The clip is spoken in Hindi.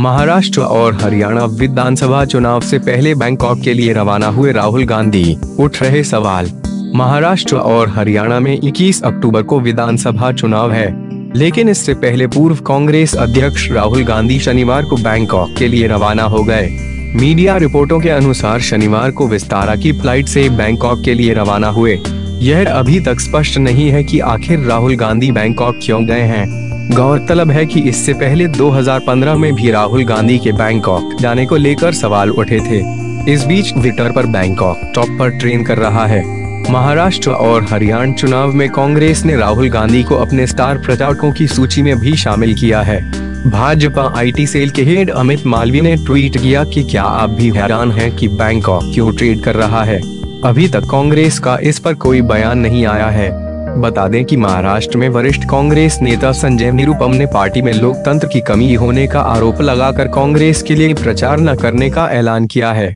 महाराष्ट्र और हरियाणा विधानसभा चुनाव से पहले बैंकॉक के लिए रवाना हुए राहुल गांधी, उठ रहे सवाल। महाराष्ट्र और हरियाणा में 21 अक्टूबर को विधानसभा चुनाव है। लेकिन इससे पहले पूर्व कांग्रेस अध्यक्ष राहुल गांधी शनिवार को बैंकॉक के लिए रवाना हो गए। मीडिया रिपोर्टों के अनुसार शनिवार को विस्तारा की फ़्लाइट से बैंकॉक के लिए रवाना हुए। यह अभी तक स्पष्ट नहीं है कि आखिर राहुल गांधी बैंकॉक क्यों गए हैं। गौरतलब है कि इससे पहले 2015 में भी राहुल गांधी के बैंकॉक जाने को लेकर सवाल उठे थे। इस बीच ट्विटर पर बैंकॉक टॉप पर ट्रेन कर रहा है। महाराष्ट्र और हरियाणा चुनाव में कांग्रेस ने राहुल गांधी को अपने स्टार प्रचारकों की सूची में भी शामिल किया है। भाजपा आईटी सेल के हेड अमित मालवीय ने ट्वीट किया कि क्या आप भी हैरान हैं कि बैंकॉक क्यों ट्रेड कर रहा है। अभी तक कांग्रेस का इस पर कोई बयान नहीं आया है। बता दें कि महाराष्ट्र में वरिष्ठ कांग्रेस नेता संजय निरुपम ने पार्टी में लोकतंत्र की कमी होने का आरोप लगाकर कांग्रेस के लिए प्रचार न करने का ऐलान किया है।